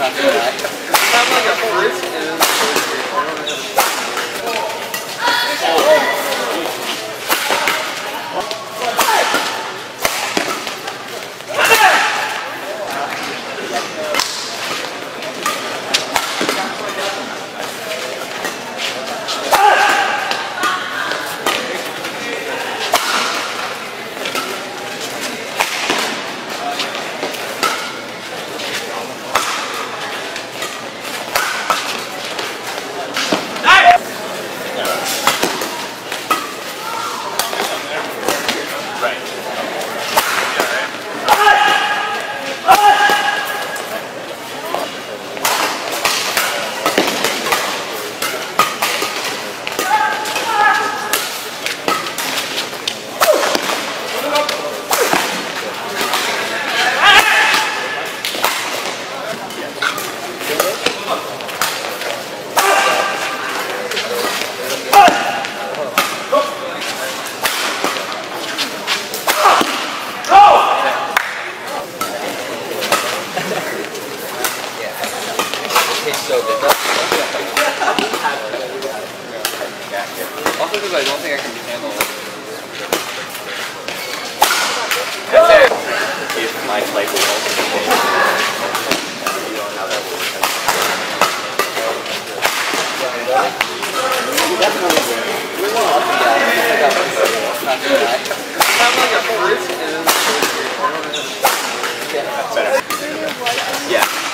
tastes so good. Also because I don't think I can handle it. If my plate will also You don't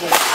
Cool.